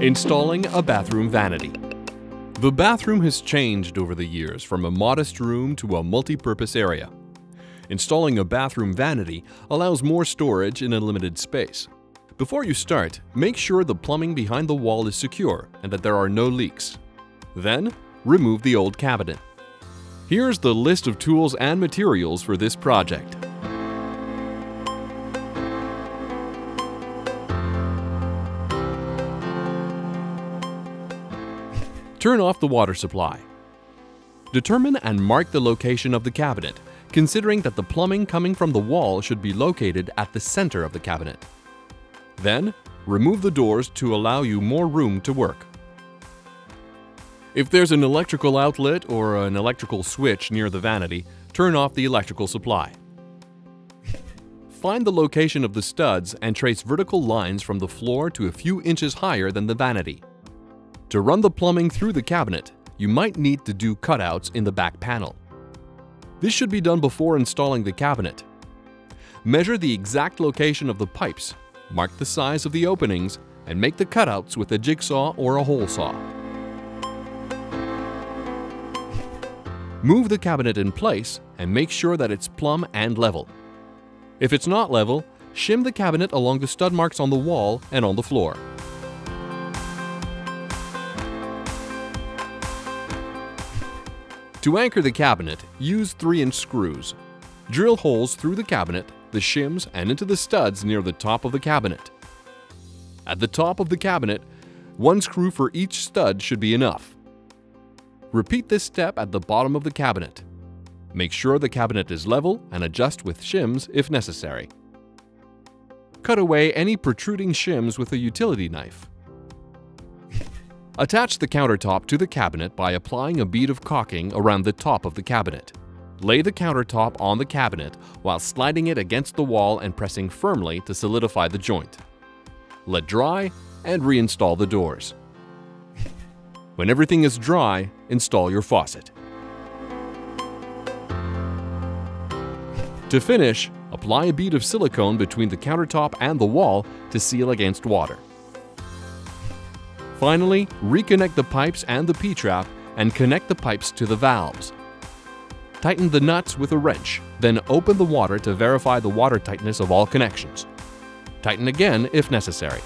Installing a bathroom vanity. The bathroom has changed over the years from a modest room to a multi-purpose area. Installing a bathroom vanity allows more storage in a limited space. Before you start, make sure the plumbing behind the wall is secure and that there are no leaks. Then, remove the old cabinet. Here's the list of tools and materials for this project. Turn off the water supply. Determine and mark the location of the cabinet, considering that the plumbing coming from the wall should be located at the center of the cabinet. Then, remove the doors to allow you more room to work. If there's an electrical outlet or an electrical switch near the vanity, turn off the electrical supply. Find the location of the studs and trace vertical lines from the floor to a few inches higher than the vanity. To run the plumbing through the cabinet, you might need to do cutouts in the back panel. This should be done before installing the cabinet. Measure the exact location of the pipes, mark the size of the openings, and make the cutouts with a jigsaw or a hole saw. Move the cabinet in place and make sure that it's plumb and level. If it's not level, shim the cabinet along the stud marks on the wall and on the floor. To anchor the cabinet, use 3-inch screws. Drill holes through the cabinet, the shims, and into the studs near the top of the cabinet. At the top of the cabinet, one screw for each stud should be enough. Repeat this step at the bottom of the cabinet. Make sure the cabinet is level and adjust with shims if necessary. Cut away any protruding shims with a utility knife. Attach the countertop to the cabinet by applying a bead of caulking around the top of the cabinet. Lay the countertop on the cabinet while sliding it against the wall and pressing firmly to solidify the joint. Let dry and reinstall the doors. When everything is dry, install your faucet. To finish, apply a bead of silicone between the countertop and the wall to seal against water. Finally, reconnect the pipes and the P-trap and connect the pipes to the valves. Tighten the nuts with a wrench, then open the water to verify the water tightness of all connections. Tighten again if necessary.